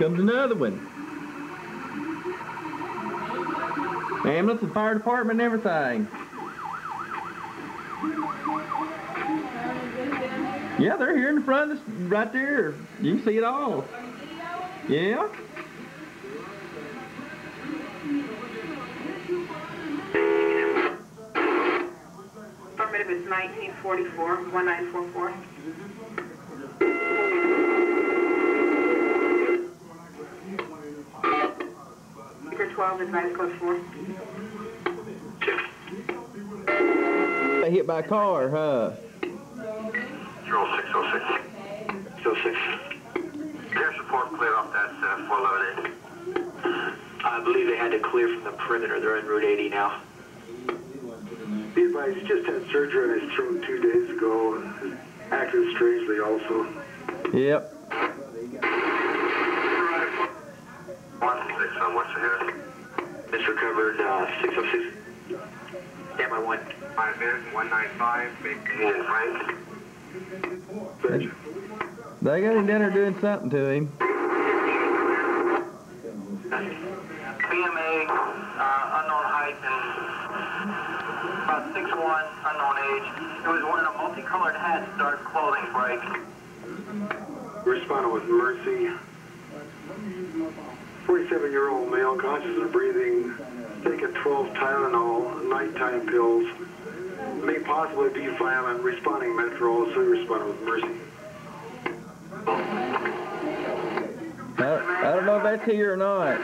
Comes another one. Ambulance and fire department and everything. Yeah, they're here in the front, of this, right there. You can see it all. Yeah. Affirmative is 1944, 1944. Speaker 12, advice code 4. They hit by a car, huh? 0606. 06. Their support clear off that uh, 411 I believe they had to clear from the perimeter. They're en Route 80 now. Be advised, he just had surgery on his throat two days ago. Acted strangely also. Yep. One six on what's ahead? Miss recovered uh, 606. Stand by one. Five minutes, 195, make it right. Thank They got him down there doing something to him. BMA, uh, unknown height and about 6'1", unknown age. It was wearing a multicolored hat, dark clothing break. Responded with mercy. 47-year-old male, conscious and breathing, taking 12 Tylenol, nighttime pills. May possibly be violent, responding Metro, also responded with mercy. I don't know if that's here or not.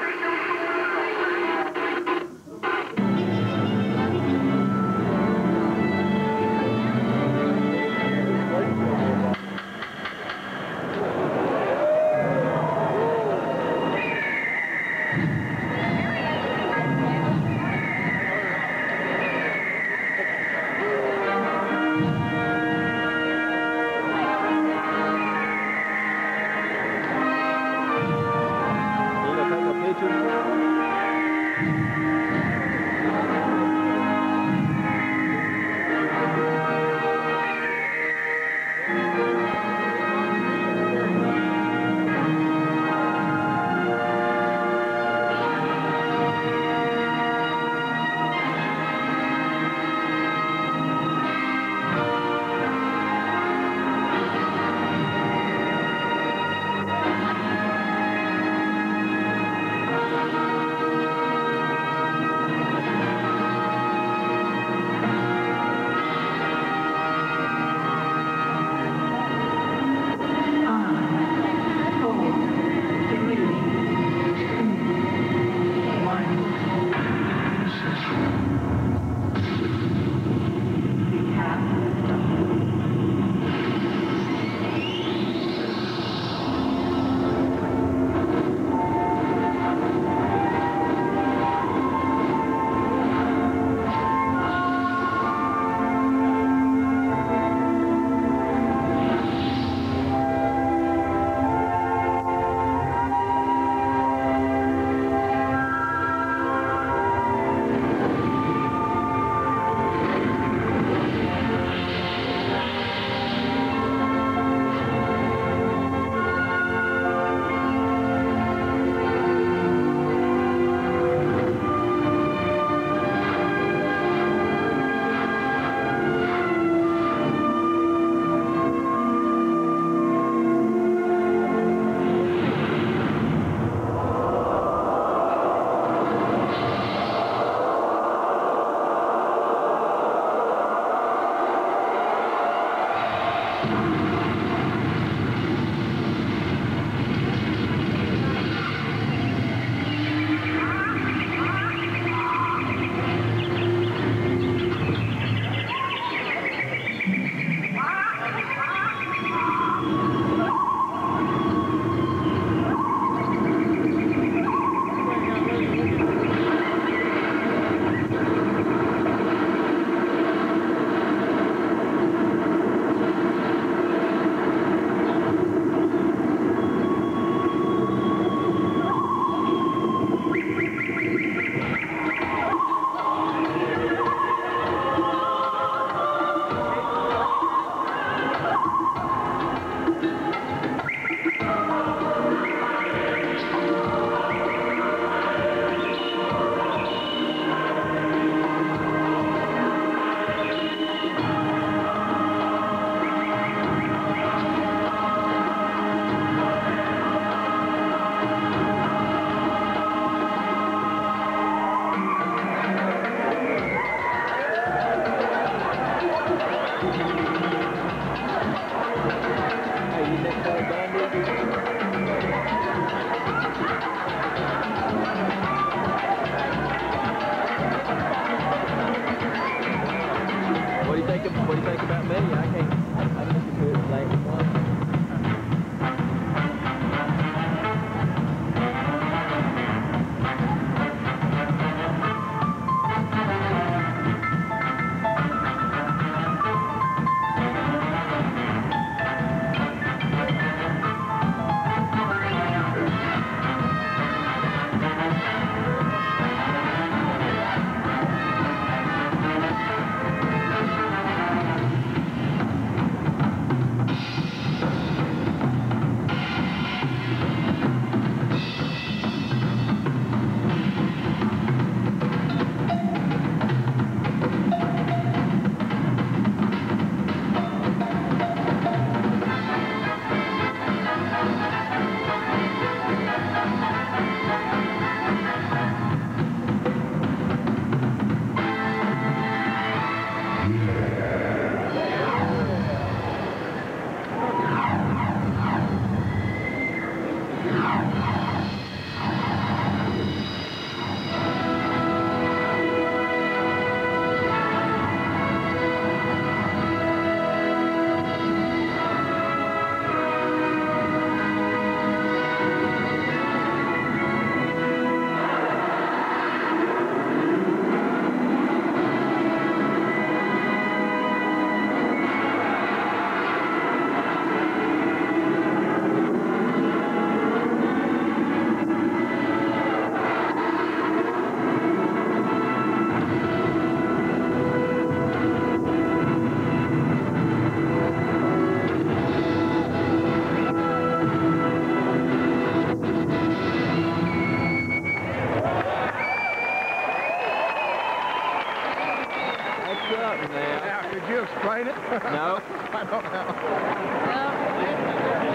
No? I don't know.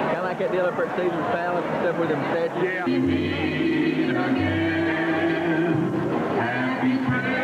Kind of like that deal up at Caesar's Palace and stuff with them statues. Yeah. Happy birthday